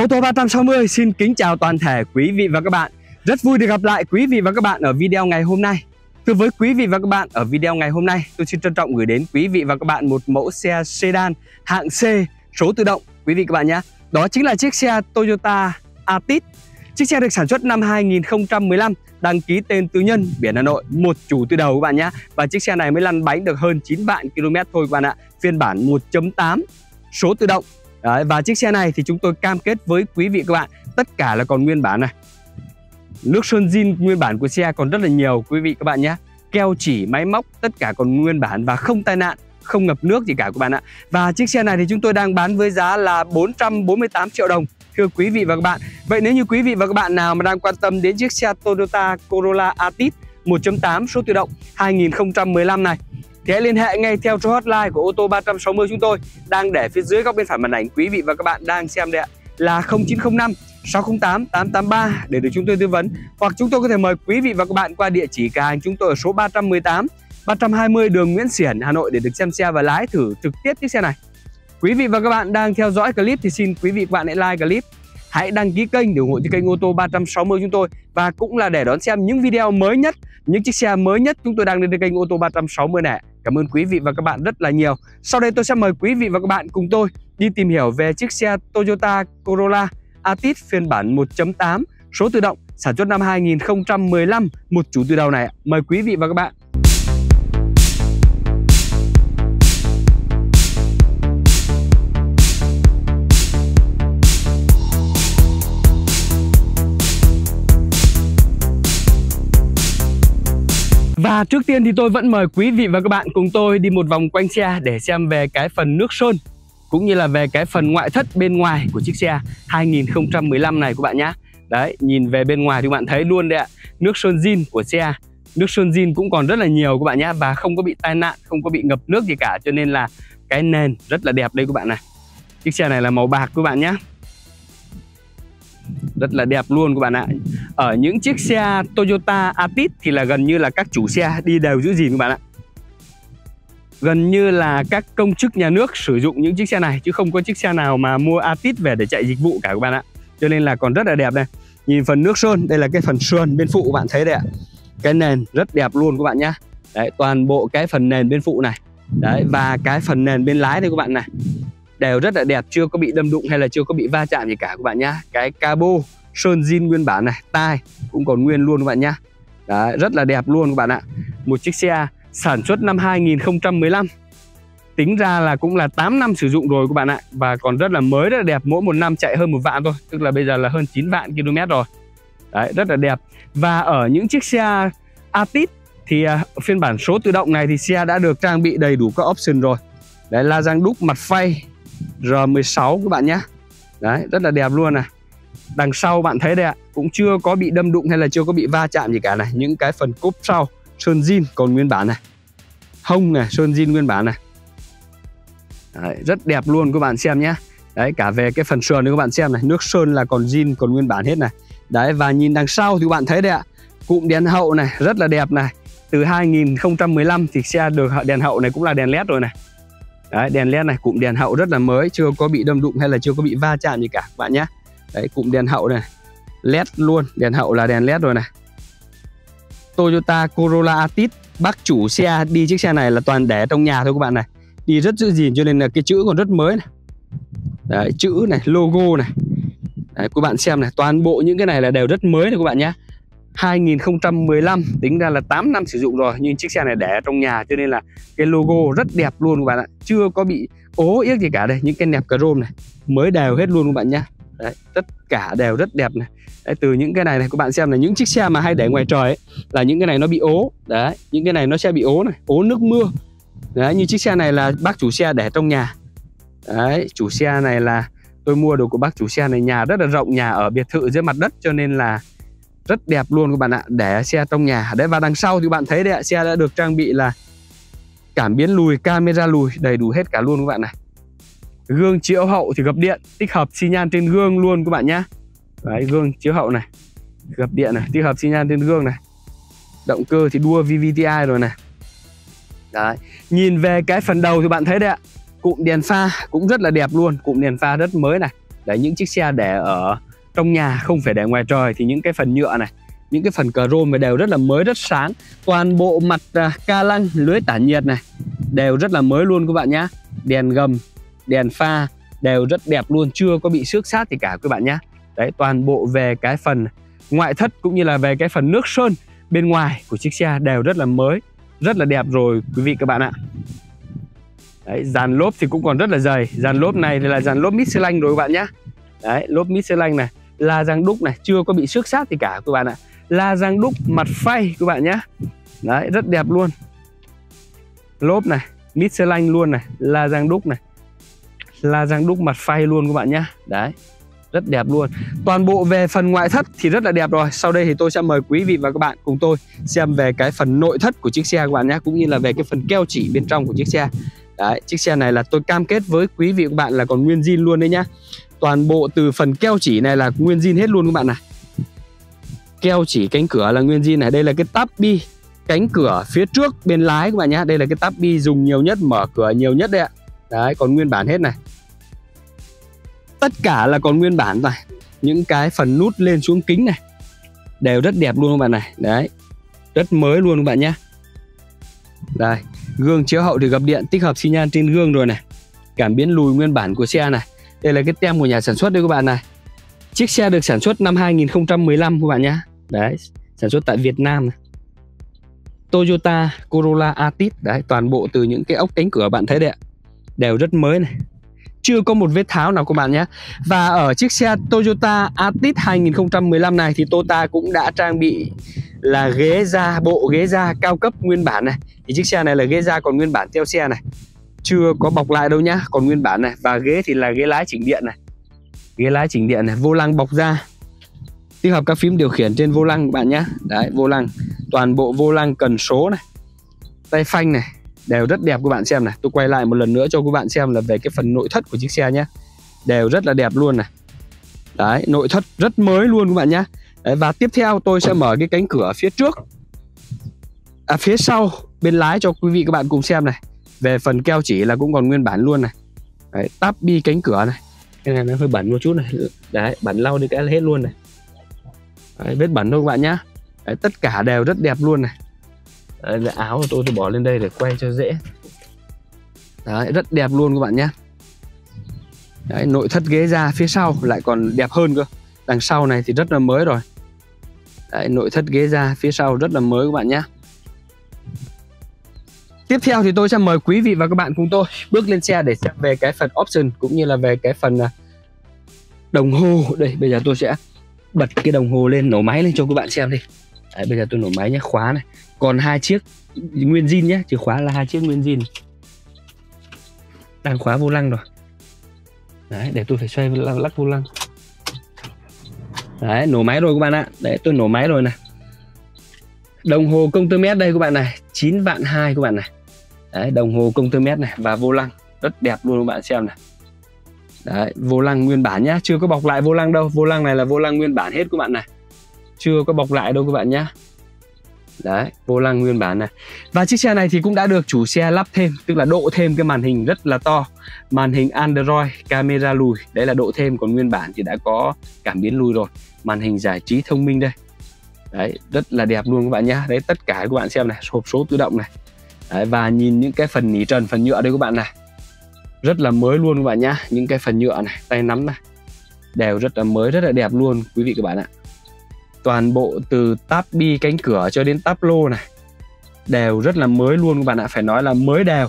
Ô tô 360 xin kính chào toàn thể quý vị và các bạn. Rất vui được gặp lại quý vị và các bạn ở video ngày hôm nay. Thưa với quý vị và các bạn, ở video ngày hôm nay tôi xin trân trọng gửi đến quý vị và các bạn một mẫu xe sedan hạng C số tự động quý vị các bạn nhé. Đó chính là chiếc xe Toyota Atit Chiếc xe được sản xuất năm 2015, đăng ký tên tư nhân biển Hà Nội, một chủ từ đầu các bạn nhé. Và chiếc xe này mới lăn bánh được hơn 9 vạn km thôi các bạn ạ. Phiên bản 1.8 số tự động Đấy, và chiếc xe này thì chúng tôi cam kết với quý vị các bạn tất cả là còn nguyên bản này. Nước sơn zin nguyên bản của xe còn rất là nhiều quý vị các bạn nhé. Keo chỉ máy móc tất cả còn nguyên bản và không tai nạn không ngập nước gì cả các bạn ạ. Và chiếc xe này thì chúng tôi đang bán với giá là 448 triệu đồng thưa quý vị và các bạn. Vậy nếu như quý vị và các bạn nào mà đang quan tâm đến chiếc xe Toyota Corolla Altis 1.8 số tự động 2015 này thì hãy liên hệ ngay theo số hotline của ô tô 360 chúng tôi, đang để phía dưới góc bên phải màn ảnh quý vị và các bạn đang xem đây ạ. Là 0905 608 883 để được chúng tôi tư vấn. Hoặc chúng tôi có thể mời quý vị và các bạn qua địa chỉ cửa hàng chúng tôi ở số 318 320 đường Nguyễn Xiển, Hà Nội để được xem xe và lái thử trực tiếp chiếc xe này. Quý vị và các bạn đang theo dõi clip thì xin quý vị và các bạn hãy like clip. Hãy đăng ký kênh để ủng hộ cho kênh ô tô 360 chúng tôi và cũng là để đón xem những video mới nhất, những chiếc xe mới nhất chúng tôi đang lên trên kênh ô tô 360 này. Cảm ơn quý vị và các bạn rất là nhiều. Sau đây tôi sẽ mời quý vị và các bạn cùng tôi đi tìm hiểu về chiếc xe Toyota Corolla Altis phiên bản 1.8 số tự động sản xuất năm 2015 một chủ từ đầu này. Mời quý vị và các bạn. Và trước tiên thì tôi vẫn mời quý vị và các bạn cùng tôi đi một vòng quanh xe để xem về cái phần nước sơn cũng như là về cái phần ngoại thất bên ngoài của chiếc xe 2015 này các bạn nhé. Đấy, nhìn về bên ngoài thì các bạn thấy luôn đấy ạ. Nước sơn zin của xe, nước sơn zin cũng còn rất là nhiều các bạn nhé và không có bị tai nạn, không có bị ngập nước gì cả cho nên là cái nền rất là đẹp đây các bạn này. Chiếc xe này là màu bạc các bạn nhé rất là đẹp luôn các bạn ạ ở những chiếc xe Toyota Altis thì là gần như là các chủ xe đi đều giữ gìn các bạn ạ. Gần như là các công chức nhà nước sử dụng những chiếc xe này, chứ không có chiếc xe nào mà mua Altis về để chạy dịch vụ cả các bạn ạ. Cho nên là còn rất là đẹp đây. Nhìn phần nước sơn, đây là cái phần sơn bên phụ các bạn thấy đấy ạ. Cái nền rất đẹp luôn các bạn nhá. Đấy, toàn bộ cái phần nền bên phụ này. Đấy, và cái phần nền bên lái đây các bạn này. Đều rất là đẹp, chưa có bị đâm đụng hay là chưa có bị va chạm gì cả các bạn nhá. Cái cabo sơn zin nguyên bản này tai cũng còn nguyên luôn các bạn nhá. Đấy, rất là đẹp luôn các bạn ạ. Một chiếc xe sản xuất năm 2015 tính ra là cũng là 8 năm sử dụng rồi các bạn ạ. Và còn rất là mới rất là đẹp mỗi một năm chạy hơn một vạn thôi. Tức là bây giờ là hơn 9 vạn km rồi. Đấy, rất là đẹp. Và ở những chiếc xe atit thì uh, phiên bản số tự động này thì xe đã được trang bị đầy đủ các option rồi. Đấy la răng đúc mặt phay R16 các bạn nhé Đấy rất là đẹp luôn này Đằng sau bạn thấy đây ạ Cũng chưa có bị đâm đụng hay là chưa có bị va chạm gì cả này. Những cái phần cốp sau Sơn zin còn nguyên bản này. Hông này sơn zin nguyên bản này. Đấy, Rất đẹp luôn các bạn xem nhé Đấy cả về cái phần sườn các bạn xem này. Nước sơn là còn zin còn nguyên bản hết này. Đấy và nhìn đằng sau thì các bạn thấy đây ạ. Cụm đèn hậu này rất là đẹp này. Từ 2015 thì xe được đèn hậu này cũng là đèn led rồi này. Đấy, đèn led này, cụm đèn hậu rất là mới, chưa có bị đâm đụng hay là chưa có bị va chạm gì cả các bạn nhé. Đấy, cụm đèn hậu này, led luôn, đèn hậu là đèn led rồi này. Toyota Corolla Altis, bác chủ xe đi chiếc xe này là toàn để trong nhà thôi các bạn này. Đi rất giữ gìn cho nên là cái chữ còn rất mới này. Đấy, chữ này, logo này. Đấy, các bạn xem này, toàn bộ những cái này là đều rất mới này các bạn nhé. 2015 tính ra là 8 năm sử dụng rồi nhưng chiếc xe này để trong nhà cho nên là cái logo rất đẹp luôn các bạn ạ chưa có bị ố yếc gì cả đây những cái nẹp chrome này mới đều hết luôn các bạn nhé Đấy, tất cả đều rất đẹp này. Đấy, từ những cái này này các bạn xem là những chiếc xe mà hay để ngoài trời ấy, là những cái này nó bị ố. Đấy những cái này nó sẽ bị ố này ố nước mưa. Đấy như chiếc xe này là bác chủ xe để trong nhà. Đấy chủ xe này là tôi mua đồ của bác chủ xe này nhà rất là rộng nhà ở biệt thự dưới mặt đất cho nên là rất đẹp luôn các bạn ạ để xe trong nhà. Đấy và đằng sau thì bạn thấy đấy ạ xe đã được trang bị là cảm biến lùi camera lùi đầy đủ hết cả luôn các bạn này gương chiếu hậu thì gập điện tích hợp xi nhan trên gương luôn các bạn nhé đấy gương chiếu hậu này gập điện này tích hợp xi nhan trên gương này. Động cơ thì đua VVTi rồi này. Đấy nhìn về cái phần đầu thì bạn thấy đấy ạ. Cụm đèn pha cũng rất là đẹp luôn cụm đèn pha rất mới này. Đấy những chiếc xe để ở trong nhà không phải để ngoài trời thì những cái phần nhựa này những cái phần chrome đều rất là mới rất sáng. Toàn bộ mặt uh, ca lăng lưới tản nhiệt này đều rất là mới luôn các bạn nhé đèn gầm đèn pha đều rất đẹp luôn, chưa có bị xước sát thì cả các bạn nhé. Đấy, toàn bộ về cái phần ngoại thất cũng như là về cái phần nước sơn bên ngoài của chiếc xe đều rất là mới, rất là đẹp rồi quý vị các bạn ạ. Đấy, dàn lốp thì cũng còn rất là dày. Dàn lốp này thì là dàn lốp Michelin rồi các bạn nhé. Đấy, lốp Michelin này là răng đúc này, chưa có bị xước sát thì cả các bạn ạ. La răng đúc, mặt phay các bạn nhé. Đấy, rất đẹp luôn. Lốp này Michelin luôn này, la răng đúc này la răng đúc mặt phay luôn các bạn nhé đấy, rất đẹp luôn. Toàn bộ về phần ngoại thất thì rất là đẹp rồi. Sau đây thì tôi sẽ mời quý vị và các bạn cùng tôi xem về cái phần nội thất của chiếc xe các bạn nhé cũng như là về cái phần keo chỉ bên trong của chiếc xe. Đấy, chiếc xe này là tôi cam kết với quý vị và các bạn là còn nguyên zin luôn đấy nhá. Toàn bộ từ phần keo chỉ này là nguyên zin hết luôn các bạn này. Keo chỉ cánh cửa là nguyên zin này. Đây là cái tắp bi cánh cửa phía trước bên lái các bạn nhé đây là cái tắp bi dùng nhiều nhất, mở cửa nhiều nhất đấy ạ đấy, còn nguyên bản hết này. Tất cả là còn nguyên bản rồi. Những cái phần nút lên xuống kính này đều rất đẹp luôn các bạn này. Đấy, rất mới luôn các bạn nhé. Đây, gương chiếu hậu thì gập điện, tích hợp xi nhan trên gương rồi này. Cảm biến lùi nguyên bản của xe này. Đây là cái tem của nhà sản xuất đây các bạn này. Chiếc xe được sản xuất năm 2015 các bạn nhé. Đấy, sản xuất tại Việt Nam này. Toyota Corolla atit đấy, toàn bộ từ những cái ốc cánh cửa bạn thấy đấy ạ đều rất mới này. Chưa có một vết tháo nào các bạn nhé. Và ở chiếc xe Toyota Altis 2015 này thì Toyota cũng đã trang bị là ghế da, bộ ghế da cao cấp nguyên bản này. Thì chiếc xe này là ghế da còn nguyên bản theo xe này. Chưa có bọc lại đâu nhá, còn nguyên bản này. Và ghế thì là ghế lái chỉnh điện này. Ghế lái chỉnh điện này, vô lăng bọc da. Tích hợp các phím điều khiển trên vô lăng bạn nhé đấy vô lăng. Toàn bộ vô lăng cần số này. Tay phanh này đều rất đẹp các bạn xem này. Tôi quay lại một lần nữa cho các bạn xem là về cái phần nội thất của chiếc xe nhé. Đều rất là đẹp luôn này. Đấy nội thất rất mới luôn các bạn nhé. Đấy, và tiếp theo tôi sẽ mở cái cánh cửa phía trước. À phía sau bên lái cho quý vị các bạn cùng xem này. Về phần keo chỉ là cũng còn nguyên bản luôn này. Đấy, tắp bi cánh cửa này. Cái này nó hơi bẩn một chút này. Đấy bẩn lau đi cái là hết luôn này. Đấy, vết bẩn thôi các bạn nhá đấy, tất cả đều rất đẹp luôn này đấy, áo của tôi tôi bỏ lên đây để quay cho dễ. Đấy rất đẹp luôn các bạn nhé. Đấy, nội thất ghế da phía sau lại còn đẹp hơn cơ. Đằng sau này thì rất là mới rồi. Đấy, nội thất ghế da phía sau rất là mới các bạn nhé. Tiếp theo thì tôi sẽ mời quý vị và các bạn cùng tôi bước lên xe để xem về cái phần option cũng như là về cái phần à, đồng hồ. Đây, bây giờ tôi sẽ bật cái đồng hồ lên nổ máy lên cho các bạn xem đi. Đấy, bây giờ tôi nổ máy nhé khóa này. Còn hai chiếc nguyên zin nhé chìa khóa là hai chiếc nguyên zin. Đang khóa vô lăng rồi. Đấy để tôi phải xoay lắc, vô lăng. Đấy nổ máy rồi các bạn ạ. Đấy tôi nổ máy rồi này. Đồng hồ công tơ mét đây các bạn này 9 vạn hai các bạn này. Đấy đồng hồ công tơ mét này và vô lăng. Rất đẹp luôn các bạn xem này. Đấy, vô lăng nguyên bản nhá, chưa có bọc lại vô lăng đâu. Vô lăng này là vô lăng nguyên bản hết các bạn này. Chưa có bọc lại đâu các bạn nhá. Đấy, vô lăng nguyên bản này. Và chiếc xe này thì cũng đã được chủ xe lắp thêm, tức là độ thêm cái màn hình rất là to. Màn hình Android, camera lùi, đấy là độ thêm còn nguyên bản thì đã có cảm biến lùi rồi. Màn hình giải trí thông minh đây. Đấy, rất là đẹp luôn các bạn nhá. Đấy tất cả các bạn xem này, hộp số tự động này. Đấy, và nhìn những cái phần nỉ trần, phần nhựa đây các bạn này rất là mới luôn các bạn nhá những cái phần nhựa này tay nắm này đều rất là mới rất là đẹp luôn quý vị các bạn ạ toàn bộ từ táp bi cánh cửa cho đến táp lô này. Đều rất là mới luôn các bạn ạ phải nói là mới đều.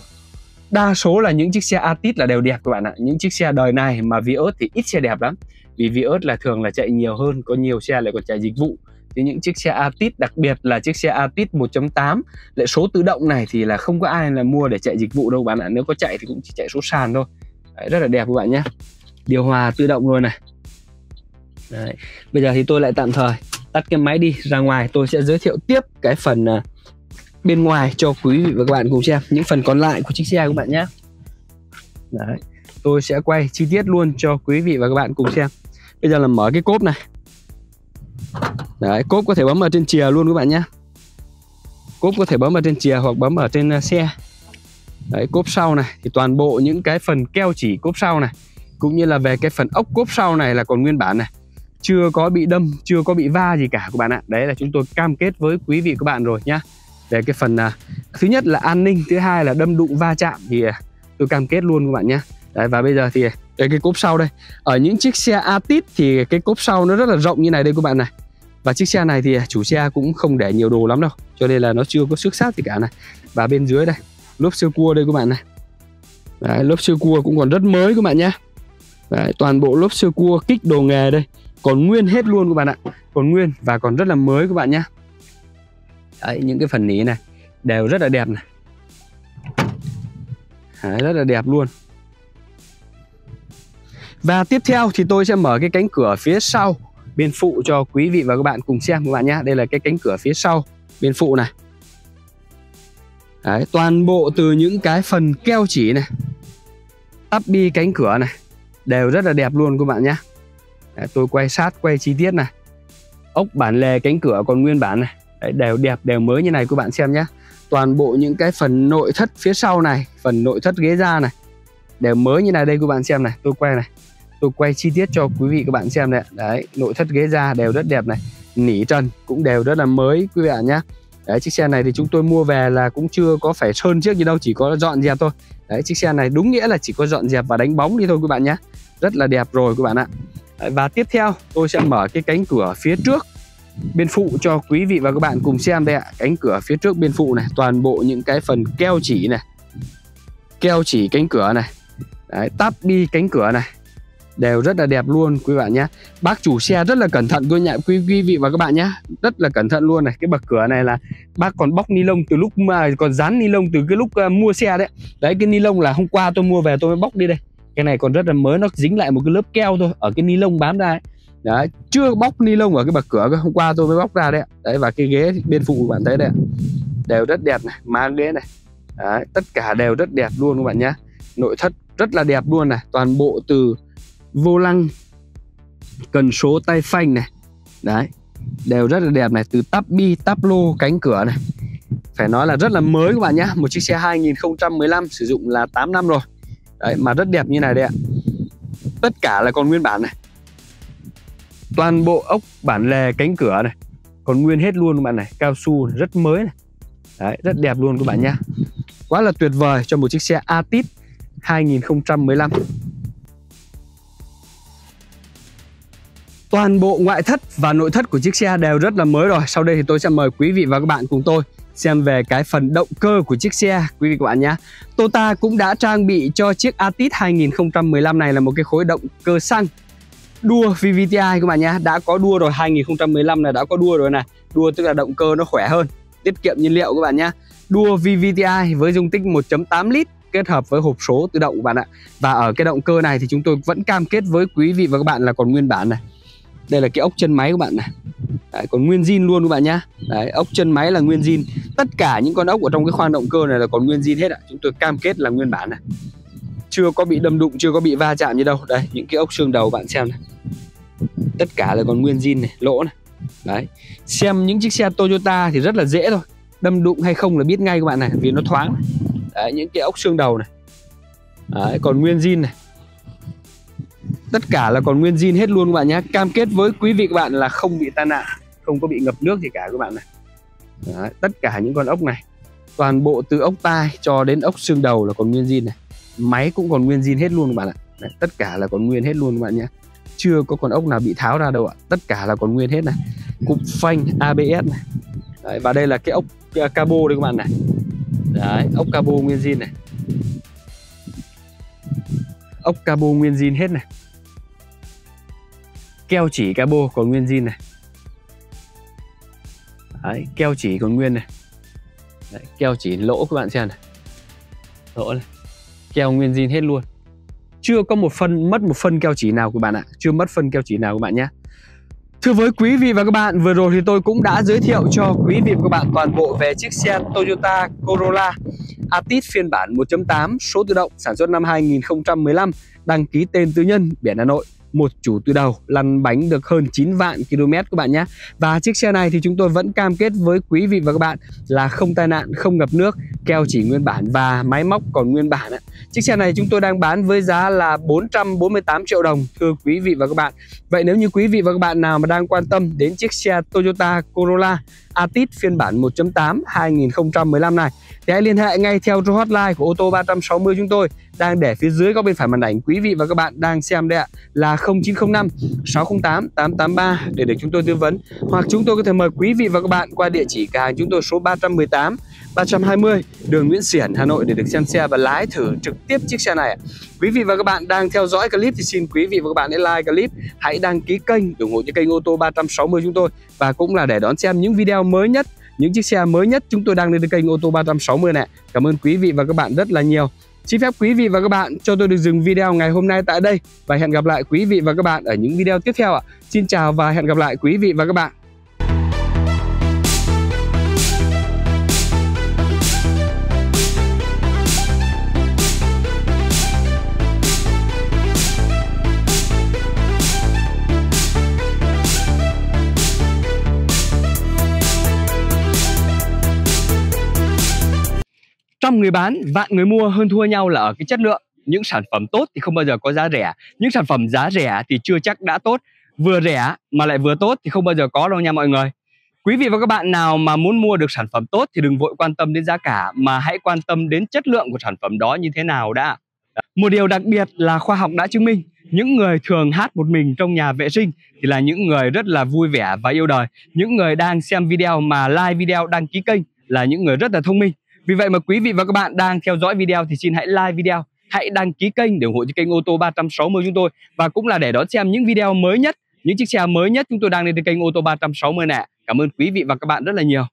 Đa số là những chiếc xe Atit là đều đẹp các bạn ạ. Những chiếc xe đời này mà Vios thì ít xe đẹp lắm. Vì Vios là thường là chạy nhiều hơn có nhiều xe lại còn chạy dịch vụ. Thì những chiếc xe Atit đặc biệt là chiếc xe Atit 1.8 lại số tự động này thì là không có ai là mua để chạy dịch vụ đâu bạn ạ. Nếu có chạy thì cũng chỉ chạy số sàn thôi. Đấy, rất là đẹp các bạn nhé điều hòa tự động rồi này. Đấy. bây giờ thì tôi lại tạm thời tắt cái máy đi ra ngoài tôi sẽ giới thiệu tiếp cái phần uh, bên ngoài cho quý vị và các bạn cùng xem. Những phần còn lại của chiếc xe các bạn nhé. Đấy. tôi sẽ quay chi tiết luôn cho quý vị và các bạn cùng xem. Bây giờ là mở cái cốp này. Đấy, cốp có thể bấm ở trên chìa luôn các bạn nhé. Cốp có thể bấm ở trên chìa hoặc bấm ở trên uh, xe. Đấy, cốp sau này thì toàn bộ những cái phần keo chỉ cốp sau này cũng như là về cái phần ốc cốp sau này là còn nguyên bản này chưa có bị đâm chưa có bị va gì cả các bạn ạ. Đấy là chúng tôi cam kết với quý vị các bạn rồi nhá. Về cái phần à, thứ nhất là an ninh thứ hai là đâm đụng va chạm thì à, tôi cam kết luôn các bạn nhé đấy và bây giờ thì à, đây cái cốp sau đây. Ở những chiếc xe Atit thì cái cốp sau nó rất là rộng như này đây các bạn này. Và chiếc xe này thì à, chủ xe cũng không để nhiều đồ lắm đâu cho nên là nó chưa có xước sát gì cả này. Và bên dưới đây lốp siêu cua đây các bạn này. Đấy, lốp siêu cua cũng còn rất mới các bạn nhé Đấy, toàn bộ lốp siêu cua kích đồ nghề đây còn nguyên hết luôn các bạn ạ. Còn nguyên và còn rất là mới các bạn nhé Đấy, những cái phần nỉ này đều rất là đẹp này. Đấy, rất là đẹp luôn. Và tiếp theo thì tôi sẽ mở cái cánh cửa phía sau bên phụ cho quý vị và các bạn cùng xem các bạn nhé đây là cái cánh cửa phía sau bên phụ này. Đấy, toàn bộ từ những cái phần keo chỉ này tắp bi cánh cửa này đều rất là đẹp luôn các bạn nhé Đấy, tôi quay sát quay chi tiết này. Ốc bản lề cánh cửa còn nguyên bản này. Đấy, đều đẹp đều mới như này các bạn xem nhé toàn bộ những cái phần nội thất phía sau này phần nội thất ghế da này đều mới như này đây các bạn xem này. Tôi quay này. Tôi quay chi tiết cho quý vị các bạn xem này. Đấy nội thất ghế da đều rất đẹp này. Nỉ trần cũng đều rất là mới quý vị ạ nhé đấy chiếc xe này thì chúng tôi mua về là cũng chưa có phải sơn trước gì đâu chỉ có dọn dẹp thôi. Đấy chiếc xe này đúng nghĩa là chỉ có dọn dẹp và đánh bóng đi thôi các bạn nhé rất là đẹp rồi các bạn ạ và tiếp theo tôi sẽ mở cái cánh cửa phía trước bên phụ cho quý vị và các bạn cùng xem đây ạ. Cánh cửa phía trước bên phụ này toàn bộ những cái phần keo chỉ này. Keo chỉ cánh cửa này. Đấy, tắp đi cánh cửa này. Đều rất là đẹp luôn quý bạn nhé. Bác chủ xe rất là cẩn thận tôi nhận quý, quý vị và các bạn nhé. Rất là cẩn thận luôn này. Cái bậc cửa này là bác còn bóc ni lông từ lúc mà còn dán ni lông từ cái lúc uh, mua xe đấy. Đấy cái ni lông là hôm qua tôi mua về tôi mới bóc đi đây cái này còn rất là mới nó dính lại một cái lớp keo thôi ở cái ni lông bám ra ấy. đấy chưa bóc ni lông ở cái bậc cửa hôm qua tôi mới bóc ra đấy đấy và cái ghế bên phụ bạn thấy đấy đều rất đẹp này má ghế này. Đấy, tất cả đều rất đẹp luôn các bạn nhé nội thất rất là đẹp luôn này toàn bộ từ vô lăng cần số tay phanh này. Đấy đều rất là đẹp này từ tắp bi tắp lô cánh cửa này. Phải nói là rất là mới các bạn nhé một chiếc xe 2015 sử dụng là 8 năm rồi đấy, mà rất đẹp như này đây ạ. Tất cả là còn nguyên bản này. Toàn bộ ốc bản lề cánh cửa này, còn nguyên hết luôn các bạn này. Cao su rất mới này. Đấy, rất đẹp luôn các bạn nhá. Quá là tuyệt vời cho một chiếc xe Atit 2015 Toàn bộ ngoại thất và nội thất của chiếc xe đều rất là mới rồi. Sau đây thì tôi sẽ mời quý vị và các bạn cùng tôi xem về cái phần động cơ của chiếc xe, quý vị các bạn nhé Toyota cũng đã trang bị cho chiếc Atit 2015 này là một cái khối động cơ xăng. Đua VVTi các bạn nhé đã có đua rồi 2015 là đã có đua rồi này. Đua tức là động cơ nó khỏe hơn, tiết kiệm nhiên liệu các bạn nhé đua VVTi với dung tích 1.8 lít kết hợp với hộp số tự động các bạn ạ. Và ở cái động cơ này thì chúng tôi vẫn cam kết với quý vị và các bạn là còn nguyên bản này đây là cái ốc chân máy các bạn này. Đấy, còn nguyên zin luôn các bạn nhá. Đấy, ốc chân máy là nguyên zin. Tất cả những con ốc ở trong cái khoang động cơ này là còn nguyên zin hết ạ. Chúng tôi cam kết là nguyên bản này. Chưa có bị đâm đụng chưa có bị va chạm như đâu. Đây những cái ốc xương đầu bạn xem này. Tất cả là còn nguyên zin này lỗ này. Đấy xem những chiếc xe Toyota thì rất là dễ thôi. Đâm đụng hay không là biết ngay các bạn này vì nó thoáng. Này. đấy những cái ốc xương đầu này. Đấy, còn nguyên zin này tất cả là còn nguyên zin hết luôn các bạn nhé. Cam kết với quý vị các bạn là không bị tai nạn không có bị ngập nước gì cả các bạn này Đấy, tất cả những con ốc này toàn bộ từ ốc tai cho đến ốc xương đầu là còn nguyên zin này. Máy cũng còn nguyên zin hết luôn các bạn ạ. Đấy, tất cả là còn nguyên hết luôn các bạn nhé. Chưa có con ốc nào bị tháo ra đâu ạ. Tất cả là còn nguyên hết này. Cục phanh ABS này. Đấy, và đây là cái ốc uh, cabo đây các bạn này. Đấy, ốc cabo nguyên zin này. Ốc cabo nguyên zin hết này keo chỉ cabo còn nguyên zin này. Đấy, keo chỉ còn nguyên này. Đấy, keo chỉ lỗ các bạn xem này. Lỗ này. Keo nguyên zin hết luôn. Chưa có một phân mất một phân keo chỉ nào của bạn ạ. Chưa mất phân keo chỉ nào các bạn nhé. Thưa với quý vị và các bạn, vừa rồi thì tôi cũng đã giới thiệu cho quý vị và các bạn toàn bộ về chiếc xe Toyota Corolla Altis phiên bản 1.8 số tự động sản xuất năm 2015 đăng ký tên tư nhân biển Hà Nội một chủ từ đầu, lăn bánh được hơn 9 vạn km các bạn nhé. Và chiếc xe này thì chúng tôi vẫn cam kết với quý vị và các bạn là không tai nạn, không ngập nước, keo chỉ nguyên bản và máy móc còn nguyên bản chiếc xe này chúng tôi đang bán với giá là 448 triệu đồng, thưa quý vị và các bạn. Vậy nếu như quý vị và các bạn nào mà đang quan tâm đến chiếc xe Toyota Corolla Altis phiên bản 1.8 2015 này, thì hãy liên hệ ngay theo số hotline của ô tô 360 chúng tôi đang để phía dưới góc bên phải màn ảnh quý vị và các bạn đang xem đây ạ, là 0905 608 883 để được chúng tôi tư vấn. Hoặc chúng tôi có thể mời quý vị và các bạn qua địa chỉ cửa hàng chúng tôi số 318 320 đường Nguyễn Xiển, Hà Nội để được xem xe và lái thử trực tiếp chiếc xe này. Quý vị và các bạn đang theo dõi clip thì xin quý vị và các bạn hãy like clip, hãy đăng ký kênh ủng hộ cho kênh ô tô 360 chúng tôi. Và cũng là để đón xem những video mới nhất, những chiếc xe mới nhất chúng tôi đang lên kênh ô tô 360 này. Cảm ơn quý vị và các bạn rất là nhiều. Xin phép quý vị và các bạn cho tôi được dừng video ngày hôm nay tại đây và hẹn gặp lại quý vị và các bạn ở những video tiếp theo ạ. Xin chào và hẹn gặp lại quý vị và các bạn. Trăm người bán, vạn người mua hơn thua nhau là ở cái chất lượng. Những sản phẩm tốt thì không bao giờ có giá rẻ. Những sản phẩm giá rẻ thì chưa chắc đã tốt. Vừa rẻ mà lại vừa tốt thì không bao giờ có đâu nha mọi người. Quý vị và các bạn nào mà muốn mua được sản phẩm tốt thì đừng vội quan tâm đến giá cả mà hãy quan tâm đến chất lượng của sản phẩm đó như thế nào đã. Một điều đặc biệt là khoa học đã chứng minh những người thường hát một mình trong nhà vệ sinh thì là những người rất là vui vẻ và yêu đời. Những người đang xem video mà like video đăng ký kênh là những người rất là thông minh. Vì vậy mà quý vị và các bạn đang theo dõi video thì xin hãy like video, hãy đăng ký kênh để ủng hộ cho kênh ô tô 360 chúng tôi và cũng là để đón xem những video mới nhất, những chiếc xe mới nhất chúng tôi đang lên trên kênh ô tô 360 nè. Cảm ơn quý vị và các bạn rất là nhiều.